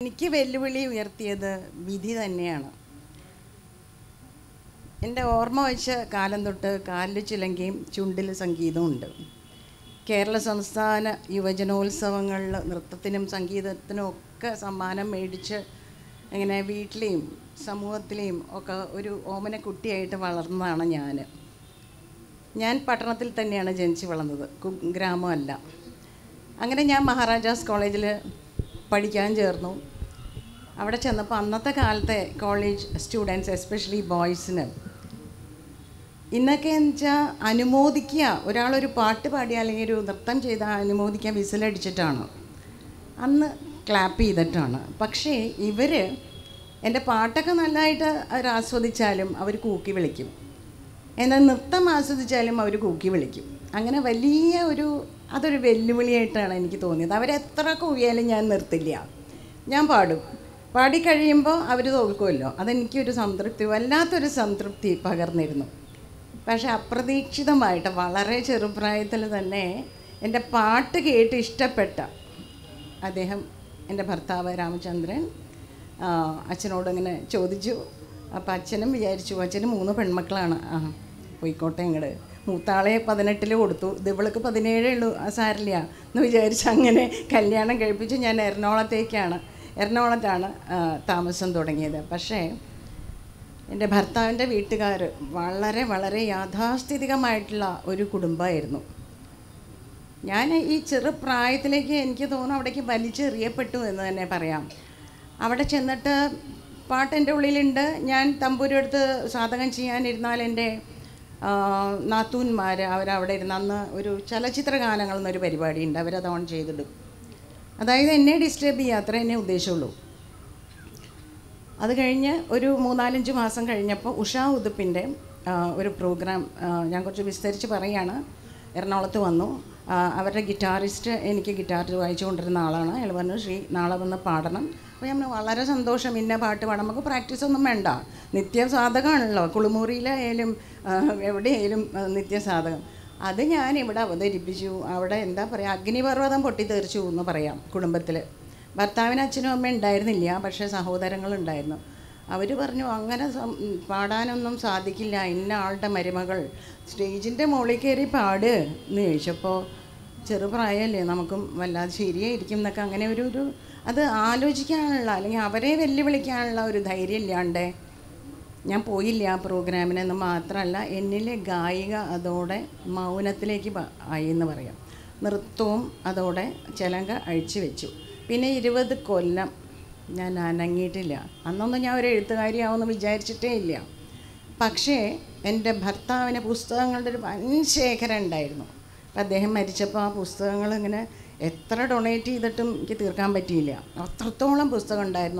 എനിക്ക് വെല്ലുവിളി ഉയർത്തിയത് വിധി തന്നെയാണ്. എന്റെ ഓർമ്മ വെച്ച കാലം തൊട്ട് കാലിൽ ചിലങ്കയും ചുണ്ടിൽ സംഗീതമുണ്ട് കേരള സംസ്ഥാന യുവജനോത്സവങ്ങളിൽ നൃത്തത്തിനും സംഗീതത്തിനും ഒക്കെ സമ്മാനം മേടിച്ച് ഇങ്ങനെ വീട്ടിലെയും സമൂഹത്തിലെയും ഒക്കെ ഒരു ഓമന കുട്ടിയായിട്ട് വളർന്നതാണ് ഞാൻ ഞാൻ പട്ടണത്തിൽ തന്നെയാണ് ജനിച്ച് വളർന്നത്. ഗ്രാമമല്ല. അങ്ങനെ ഞാൻ മഹാരാജാസ് കോളേജിൽ പഠിക്കാൻ ചേർന്നു. അവിടെ ചെന്നപ്പോൾ അന്നത്തെ കാലത്തെ കോളേജ് സ്റ്റുഡൻസ് എസ്പെഷ്യലി ബോയ്സിന് ഇന്നൊക്കെ എന്ന് വെച്ചാൽ അനുമോദിക്കുക ഒരാളൊരു പാട്ട് പാടിയ അല്ലെങ്കിൽ ഒരു നൃത്തം ചെയ്താൽ അനുമോദിക്കുക വിസിലടിച്ചിട്ടാണ് അന്ന് ക്ലാപ്പ് ചെയ്തിട്ടാണ്. പക്ഷേ ഇവർ എന്റെ പാട്ടൊക്കെ നല്ലതായിട്ട് അവർ ആസ്വദിച്ചാലും അവർ കൂക്കി വിളിക്കും. എന്നാൽ നൃത്തം ആസ്വദിച്ചാലും അവർ കൂക്കി വിളിക്കും. അങ്ങനെ വലിയ ഒരു അതൊരു വെല്ലുവിളിയായിട്ടാണ് എനിക്ക് തോന്നിയത്. അവരെത്ര കൂവിയാലും ഞാൻ നിർത്തില്ല. ഞാൻ പാടും. പാടിക്കഴിയുമ്പോൾ അവർ തോൽക്കുമല്ലോ. അതെനിക്കൊരു സംതൃപ്തി വല്ലാത്തൊരു സംതൃപ്തി പകർന്നിരുന്നു. പക്ഷേ അപ്രതീക്ഷിതമായിട്ട് വളരെ ചെറുപ്രായത്തിൽ തന്നെ എന്റെ പാട്ട് കേട്ട് ഇഷ്ടപ്പെട്ട അദ്ദേഹം എന്റെ ഭർത്താവ് രാമചന്ദ്രൻ അച്ഛനോട് ഇങ്ങനെ ചോദിച്ചു. അപ്പം അച്ഛനും വിചാരിച്ചു അച്ഛന് മൂന്ന് പെൺമക്കളാണ്. ആ പോയിക്കോട്ടെ ഇങ്ങോട്ട് മൂത്താളെ പതിനെട്ടിൽ കൊടുത്തു. ഇത് ഇവൾക്ക് പതിനേഴേ ഉള്ളൂ ആ സാരില്ല എന്ന് വിചാരിച്ച് അങ്ങനെ കല്യാണം കഴിപ്പിച്ച് ഞാൻ എറണാകുളത്തേക്കാണ്. എറണാകുളത്താണ് താമസം തുടങ്ങിയത്. പക്ഷേ എന്റെ ഭർത്താവിന്റെ വീട്ടുകാർ വളരെ വളരെ യാഥാസ്ഥിതികമായിട്ടുള്ള ഒരു കുടുംബമായിരുന്നു. ഞാൻ ഈ ചെറുപ്രായത്തിലേക്ക് എനിക്ക് തോന്നുന്നു അവിടേക്ക് വലിച്ചെറിയപ്പെട്ടു എന്ന് തന്നെ പറയാം. അവിടെ ചെന്നിട്ട് പാട്ട് എന്റെ ഉള്ളിലുണ്ട്. ഞാൻ തമ്പൂരെടുത്ത് സാധകം ചെയ്യാനിരുന്നാൽ എന്റെ നാത്തൂന്മാർ അവരവിടെ ഇരുന്ന് അന്ന് ഒരു ചലച്ചിത്ര ഗാനങ്ങൾ എന്നൊരു പരിപാടിയുണ്ട്. അവരത് ഓൺ ചെയ്തിടും. അതായത് എന്നെ ഡിസ്റ്റർബ് ചെയ്യുക അത്രേ എന്നെ ഉദ്ദേശമുള്ളൂ അത് കഴിഞ്ഞ് ഒരു മൂന്നാലഞ്ച് മാസം കഴിഞ്ഞപ്പോൾ ഉഷാ ഉതുപ്പിന്റെ ഒരു പ്രോഗ്രാം ഞാൻ കുറച്ച് വിസ്തരിച്ച് പറയുകയാണ്. എറണാകുളത്ത് വന്നു. അവരുടെ ഗിറ്റാറിസ്റ്റ് എനിക്ക് ഗിറ്റാർ വായിച്ചു കൊണ്ടിരുന്ന ആളാണ്. അയാൾ പറഞ്ഞു ശ്രീ നാളെ വന്ന് പാടണം. അപ്പോൾ ഞാൻ വളരെ സന്തോഷം. ഇന്ന പാട്ട് പാടാം. നമുക്ക് പ്രാക്ടീസ് ഒന്നും വേണ്ട. നിത്യസാധകമാണല്ലോ കുളിമുറിയിലായാലും എവിടെയായാലും നിത്യ സാധകം. അത് ഞാൻ ഇവിടെ അവതരിപ്പിച്ചു. അവിടെ എന്താ പറയുക അഗ്നിപർവതം പൊട്ടിത്തെറിച്ചു എന്ന് പറയാം കുടുംബത്തിൽ ഭർത്താവിന് അച്ഛനും അമ്മയും ഉണ്ടായിരുന്നില്ല പക്ഷേ സഹോദരങ്ങളുണ്ടായിരുന്നു. അവർ പറഞ്ഞു അങ്ങനെ പാടാനൊന്നും സാധിക്കില്ല. ഇന്ന ആളുടെ മരുമകൾ സ്റ്റേജിന്റെ മുകളിൽ കയറി പാട് എന്ന് ചോദിച്ചപ്പോൾ ചെറുപ്രായമല്ലേ നമുക്കും വല്ലാതെ ശരിയായിരിക്കും എന്നൊക്കെ അങ്ങനെ ഒരു ഒരു അത് ആലോചിക്കാനുള്ള അല്ലെങ്കിൽ അവരെ വെല്ലുവിളിക്കാനുള്ള ഒരു ധൈര്യം ഇല്ലാണ്ട് ഞാൻ പോയില്ല ആ പ്രോഗ്രാമിനെന്ന് മാത്രമല്ല എന്നിലെ ഗായിക അതോടെ മൗനത്തിലേക്ക് ആയി എന്ന് പറയാം. നൃത്തവും അതോടെ ചിലങ്ക അഴിച്ചു വെച്ചു. പിന്നെ ഇരുപത് കൊല്ലം ഞാൻ അനങ്ങിയിട്ടില്ല. അന്നൊന്നും ഞാൻ ഒരു എഴുത്തുകാരിയാവുമെന്ന് വിചാരിച്ചിട്ടേ ഇല്ല. പക്ഷേ എന്റെ ഭർത്താവിന് പുസ്തകങ്ങളുടെ ഒരു വൻ ശേഖരം ഉണ്ടായിരുന്നു. അപ്പം അദ്ദേഹം മരിച്ചപ്പോൾ ആ പുസ്തകങ്ങൾ ഇങ്ങനെ എത്ര ഡൊണേറ്റ് ചെയ്തിട്ടും എനിക്ക് തീർക്കാൻ പറ്റിയില്ല. അത്രത്തോളം പുസ്തകം ഉണ്ടായിരുന്നു.